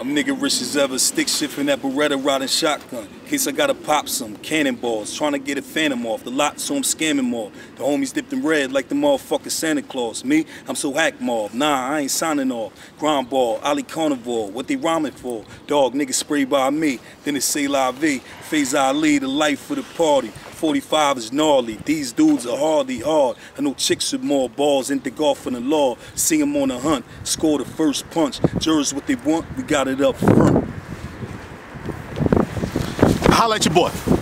I'm nigga rich as ever, stick shifting that Beretta riding shotgun. Case I gotta pop some cannonballs, trying to get a phantom off the lot, so I'm scamming more. The homies dipped in red like the motherfucking Santa Claus. Me, I'm so hack mob. Nah, I ain't signing off. Grind ball, Ali Carnivore, what they rhyming for? Dog, nigga spray by me, then it's say La Vie. Phaze Ali, the life for the party. 45 is gnarly. These dudes are hardly hard. I know chicks with more balls into golf in the law. See 'em on the hunt, score the first punch. Jurors what they want, we got it up front. rala de boa.